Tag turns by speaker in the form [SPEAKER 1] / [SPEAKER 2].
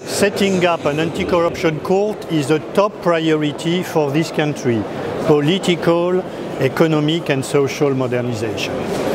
[SPEAKER 1] Setting up an anti-corruption court is a top priority for this country, political, economic and social modernization.